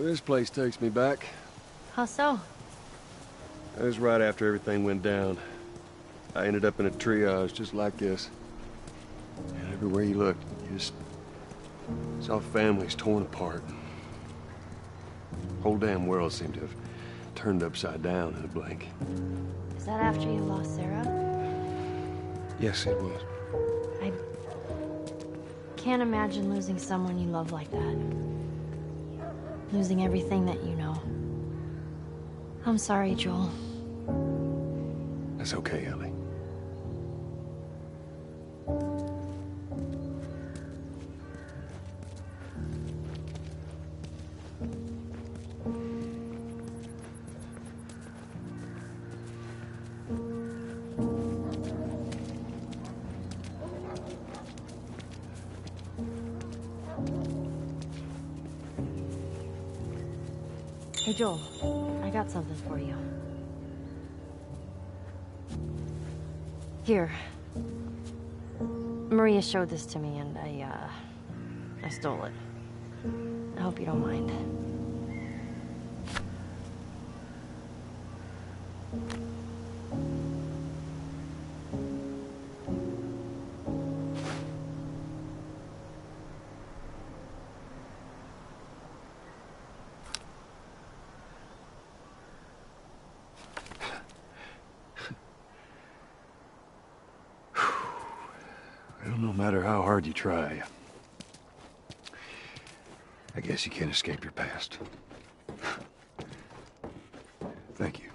This place takes me back. How so? It was right after everything went down. I ended up in a triage just like this. And everywhere you looked, you just saw families torn apart. Whole damn world seemed to have turned upside down in a blink. Is that after you lost Sarah? Yes, it was. I can't imagine losing someone you love like that. Losing everything that you know. I'm sorry, Joel. That's okay, Ellie. Hey, Joel. I got something for you. Here. Maria showed this to me, and I, uh... I stole it. I hope you don't mind. Well, no matter how hard you try, I guess you can't escape your past. Thank you.